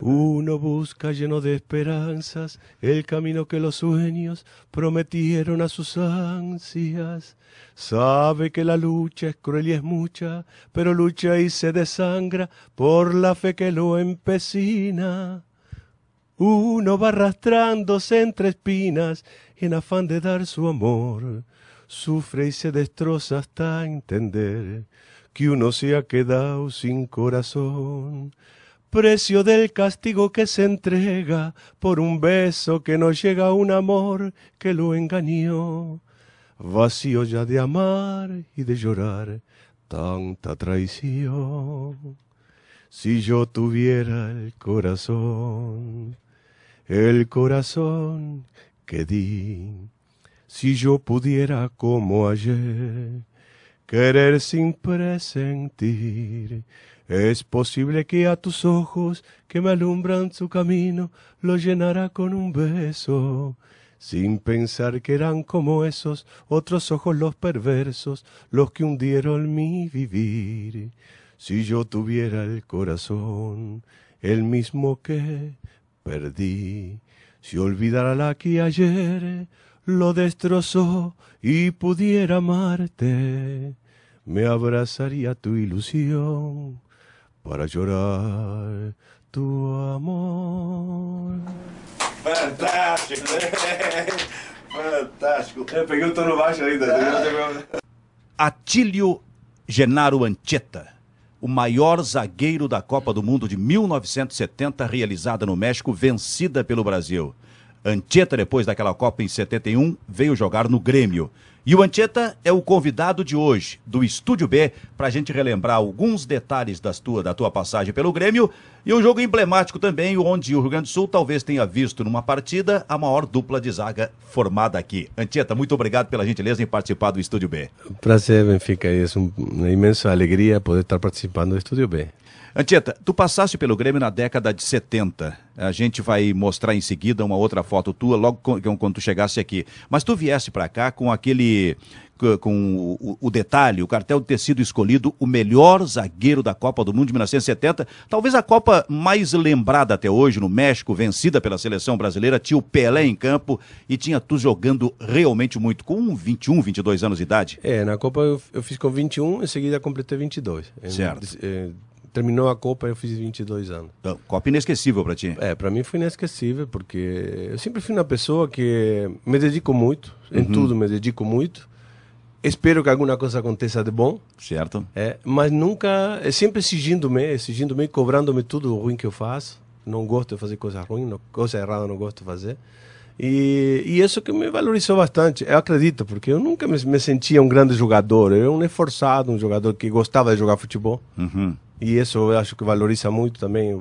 Uno busca lleno de esperanzas el camino que los sueños prometieron a sus ansias. Sabe que la lucha es cruel y es mucha, pero lucha y se desangra por la fe que lo empecina. Uno va arrastrándose entre espinas en afán de dar su amor. Sufre y se destroza hasta entender que uno se ha quedado sin corazón precio del castigo que se entrega por un beso que no llega a un amor que lo engañó. Vacío ya de amar y de llorar tanta traición. Si yo tuviera el corazón, el corazón que di, si yo pudiera como ayer, querer sin presentir, es posible que a tus ojos que me alumbran su camino lo llenara con un beso, sin pensar que eran como esos otros ojos los perversos, los que hundieron mi vivir. Si yo tuviera el corazón, el mismo que perdí, si olvidara la que ayer lo destrozó y pudiera amarte, me abrazaría tu ilusión para llorar tu amor. Fantástico, né? Fantástico. Eu peguei o tono baixo ainda. Atílio Genaro Ancheta, o maior zagueiro da Copa do Mundo de 1970, realizada no México, vencida pelo Brasil. Ancheta, depois daquela Copa em 71, veio jogar no Grêmio. E o Ancheta é o convidado de hoje, do Estúdio B, para a gente relembrar alguns detalhes das tua, da tua passagem pelo Grêmio e um jogo emblemático também, onde o Rio Grande do Sul talvez tenha visto numa partida a maior dupla de zaga formada aqui. Ancheta, muito obrigado pela gentileza em participar do Estúdio B. Prazer, Benfica. É uma imensa alegria poder estar participando do Estúdio B. Antieta, tu passaste pelo Grêmio na década de 70. A gente vai mostrar em seguida uma outra foto tua, logo quando tu chegasse aqui. Mas tu viesse para cá com aquele. com o, o, detalhe, o cartel de ter sido escolhido o melhor zagueiro da Copa do Mundo de 1970. Talvez a Copa mais lembrada até hoje, no México, vencida pela seleção brasileira. Tinha o Pelé em campo e tinha tu jogando realmente muito, com 21, 22 anos de idade. É, na Copa eu, eu fiz com 21, em seguida completei 22. Certo. Em, terminou a Copa eu fiz 22 anos. Então, Copa inesquecível para ti? É, para mim foi inesquecível, porque eu sempre fui uma pessoa que me dedico muito, em uhum. tudo me dedico muito. Espero que alguma coisa aconteça de bom. Certo. É, mas nunca, é sempre exigindo-me, exigindo-me, cobrando-me tudo o ruim que eu faço. Não gosto de fazer coisa ruim, coisa errada não gosto de fazer. E, e, isso que me valorizou bastante, eu acredito, porque eu nunca me, me sentia um grande jogador, eu era um esforçado, um jogador que gostava de jogar futebol. Uhum. E isso eu acho que valoriza muito também.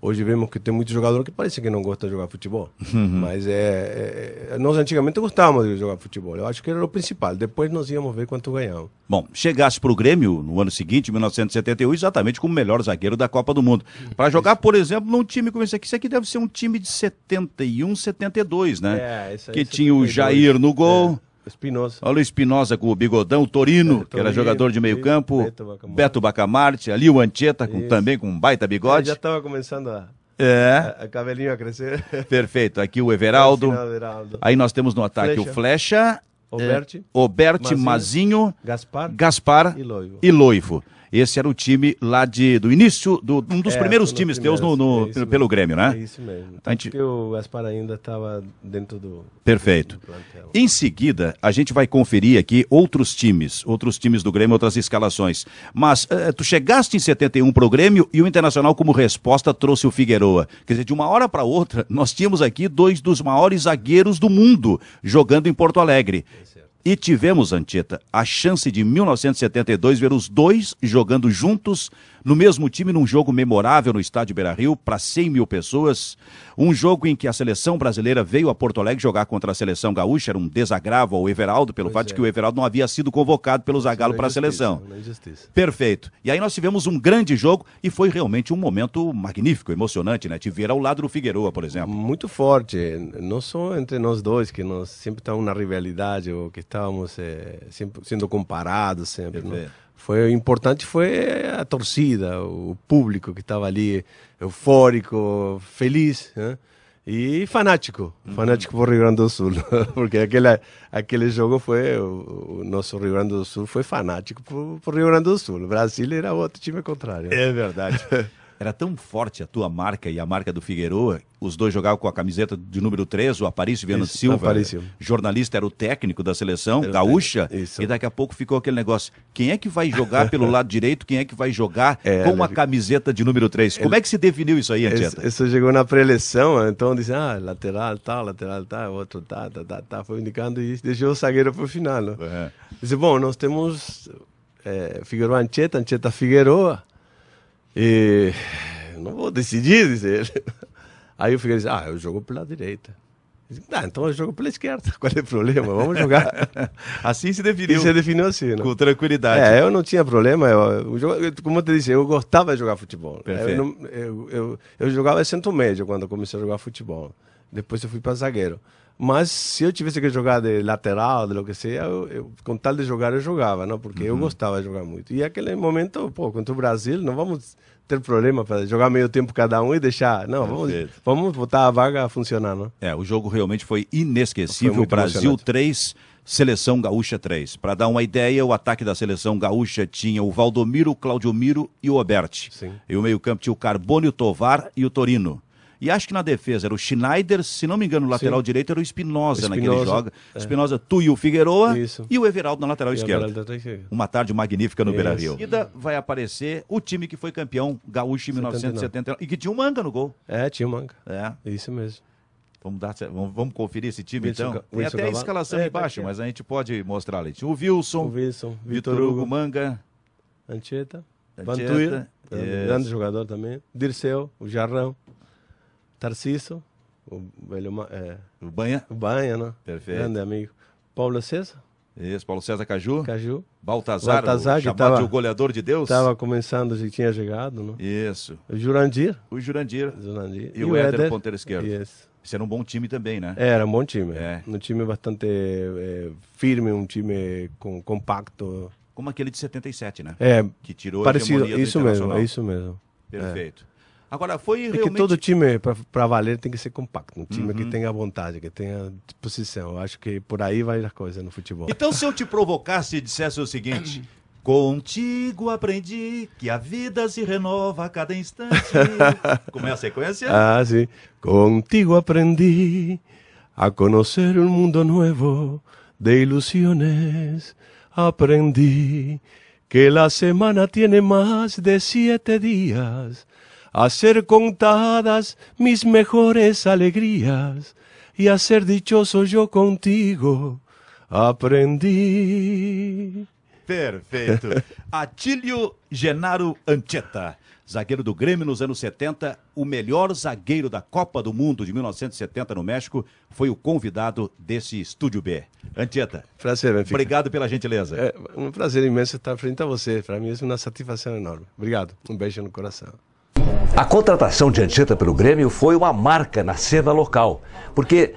Hoje vemos que tem muito jogador que parece que não gosta de jogar futebol. Uhum. Mas é, é, nós antigamente gostávamos de jogar futebol. Eu acho que era o principal. Depois nós íamos ver quanto ganhávamos. Bom, chegasse para o Grêmio no ano seguinte, 1971, exatamente como o melhor zagueiro da Copa do Mundo. Para jogar, por exemplo, num time como esse aqui. Isso aqui deve ser um time de 71, 72, né? É, isso aí, que tinha o Jair no gol. É. Espinosa. Olha o Espinosa com o bigodão, o Torino, é, que era jogador de meio campo, Beto Bacamarte, Beto Bacamarte ali o Ancheta com, também com um baita bigode. É, já estava começando a, é. a, a cabelinho a crescer. Perfeito, aqui o Everaldo. Everaldo. Aí nós temos no ataque Flecha. o Flecha, Oberti, é, Oberti Mazinho, Mazinho, Gaspar, Gaspar e Loivo. E Loivo. Esse era o time lá de, do início, do, um dos É, primeiros times teus no, no- é pelo. Grêmio, né? É isso mesmo. Tanto gente- que o Gaspar ainda estava dentro do, Perfeito. do. Em seguida, a gente vai conferir aqui outros times, outros times do Grêmio, outras escalações. Mas eh, tu chegaste em 71 pro Grêmio e o Internacional, como resposta, trouxe o Figueroa. Quer dizer, de uma hora para outra, nós tínhamos aqui dois dos maiores zagueiros do mundo jogando em Porto Alegre. ser. E tivemos, Antieta, a chance de em 1972 ver os dois jogando juntos no mesmo time num jogo memorável no estádio Beira-Rio para 100 mil pessoas. Um jogo em que a seleção brasileira veio a Porto Alegre jogar contra a seleção gaúcha. Era um desagravo ao Everaldo pelo Pois fato de é. que o Everaldo não havia sido convocado pelo Zagallo para a seleção. Perfeito. E aí nós tivemos um grande jogo e foi realmente um momento magnífico, emocionante, né? Te ver ao lado do Figueroa, por exemplo. Muito forte, não só entre nós dois, que nós sempre estamos na rivalidade, ou que estávamos eh, sempre sendo comparados sempre? Perfeito. foi importante foi a torcida, o público que estava ali eufórico, feliz, né? e fanático, fanático por Rio Grande do Sul, porque aquele, aquele jogo foi, o, o, nosso Rio Grande do Sul foi fanático por, por Rio Grande do Sul, o Brasil era outro time contrário. É verdade. Era tão forte a tua marca e a marca do Figueroa, os dois jogavam com a camiseta de número 3, o Aparício Viana Isso, Silva, Aparício. jornalista, era o técnico da seleção, era gaúcha, e daqui a pouco ficou aquele negócio, quem é que vai jogar pelo lado direito, quem é que vai jogar é, com a camiseta de número 3? Como é que se definiu isso aí, Antieta? Isso chegou na pré-eleição, então disse, ah, lateral tal, lateral tal, outro tá, tá, tá, tá, foi indicando e deixou o zagueiro para o final. Né? É. Disse, bom, nós temos é, Figueroa Anchieta, Anchieta Figueroa, e não vou decidir, ele. Aí eu fiquei assim, ah, eu jogo pela direita. Ah, então eu jogo pela esquerda. Qual é o problema? Vamos jogar. assim se definiu. E se definiu assim, né? Com tranquilidade. É, eu não tinha problema. Eu, eu, como eu te disse, eu gostava de jogar futebol. Eu, não, eu, eu, eu, jogava centro médio quando comecei a jogar futebol. Depois eu fui para zagueiro. Mas se eu tivesse que jogar de lateral, de lo que seja, eu, eu, com tal de jogar, eu jogava, não? Porque uhum. eu gostava de jogar muito. E aquele momento, pô, contra o Brasil, não vamos ter problema para jogar meio tempo cada um e deixar. Não, vamos, vamos botar a vaga a funcionar, não? É, o jogo realmente foi inesquecível. Foi Brasil 3, Seleção Gaúcha 3. Para dar uma ideia, o ataque da Seleção Gaúcha tinha o Valdomiro, o Claudio Miro e o Oberti. Sim. E o meio-campo tinha o Carbônio Tovar e o Torino. E acho que na defesa era o Schneider, se não me engano, o lateral Sim. direito era o Espinosa naquele jogo. É. Espinosa, tu e o Figueroa Isso. e o Everaldo na lateral esquerda. Uma tarde magnífica no Beira Rio. E vai aparecer o time que foi campeão gaúcho em 1979 e que tinha o um Manga no gol. É, tinha o um Manga. É. Isso mesmo. Vamos, dar, vamos, vamos conferir esse time Wilson, então. Tem Wilson até a escalação é, embaixo, tá mas a gente pode mostrar ali. O Wilson, o Wilson Vitor Hugo, Hugo Manga, Anchieta, Vantuir, grande jogador também, Dirceu, o Jarrão. Tarciso, o velho. É, o Banha? O Banha, né? Perfeito. Grande amigo. Paulo César. Isso, Paulo César Caju. Caju. Baltazar, Baltazar o chamado tava, de o goleador de Deus. Estava começando, já tinha chegado, né? Isso. O Jurandir. O Jurandir. Jurandir. E, e o Éder, ponteiro esquerdo. Isso. Esse era um bom time também, né? Era um bom time. É. Um time bastante é, firme, um time com, compacto. Como aquele de 77, né? É. Que tirou parecido, a isso mesmo, é isso mesmo. Perfeito. É. Agora, foi realmente... É que todo time, para valer, tem que ser compacto. Um time uhum. que tenha vontade, que tenha disposição. Eu acho que por aí vai a coisa no futebol. Então, se eu te provocasse e dissesse o seguinte... Contigo aprendi que a vida se renova a cada instante. Como é a sequência? Ah, sim. Contigo aprendi a conhecer um mundo novo de ilusiones. Aprendi que la semana tiene más de siete días a ser contadas mis mejores alegrías y a ser dichoso yo contigo aprendi. Perfeito. Atílio Genaro Ancheta, zagueiro do Grêmio nos anos 70, o melhor zagueiro da Copa do Mundo de 1970 no México, foi o convidado desse Estúdio B. Ancheta. Prazer, Benfica. Obrigado pela gentileza. É um prazer imenso estar frente a você. Para mim é uma satisfação enorme. Obrigado. Um beijo no coração. A contratação de Anchieta pelo Grêmio foi uma marca na cena local, porque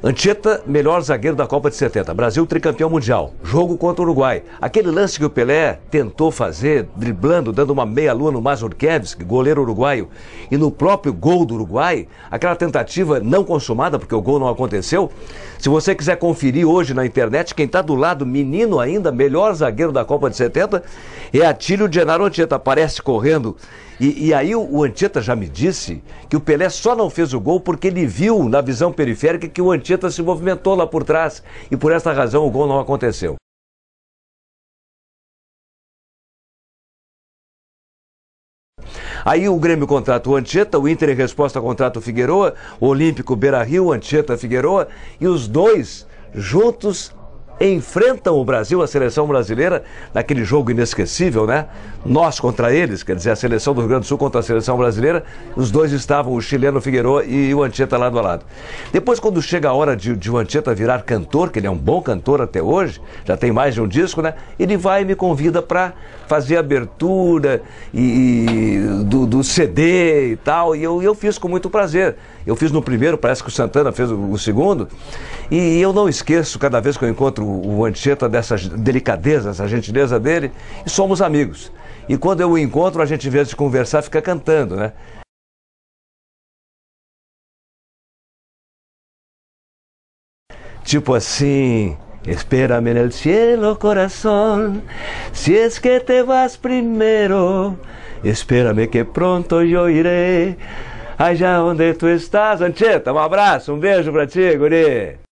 Anchieta, melhor zagueiro da Copa de 70. Brasil tricampeão mundial. Jogo contra o Uruguai. Aquele lance que o Pelé tentou fazer, driblando, dando uma meia-lua no Mazurkiewicz, goleiro uruguaio, e no próprio gol do Uruguai, aquela tentativa não consumada, porque o gol não aconteceu. Se você quiser conferir hoje na internet, quem está do lado, menino ainda, melhor zagueiro da Copa de 70, é Atílio Genaro Anchieta. Aparece correndo e, e, aí o, Antieta já me disse que o Pelé só não fez o gol porque ele viu na visão periférica que o Antieta se movimentou lá por trás e por essa razão o gol não aconteceu. Aí o Grêmio contrata o Antieta, o Inter em resposta contrata o Figueroa, o Olímpico Beira Rio, Antieta Figueroa, e os dois juntos enfrentam o Brasil, a seleção brasileira, naquele jogo inesquecível, né? Nós contra eles, quer dizer, a seleção do Rio Grande do Sul contra a seleção brasileira, os dois estavam, o chileno Figueiredo e o Anchieta lado a lado. Depois, quando chega a hora de, de o Anchieta virar cantor, que ele é um bom cantor até hoje, já tem mais de um disco, né? Ele vai e me convida para fazer abertura e, e do, do, CD e tal, e eu, eu fiz com muito prazer. Eu fiz no primeiro, parece que o Santana fez o segundo, e eu não esqueço, cada vez que eu encontro o, Anchieta dessa delicadeza, essa gentileza dele, e somos amigos. E quando eu o encontro, a gente, em vez de conversar, fica cantando, né? Tipo assim. Espérame en el cielo, corazón, si es que te vas primero. Espérame que pronto yo iré allá onde tu estás. Anchieta, um abraço, um beijo pra ti, guri.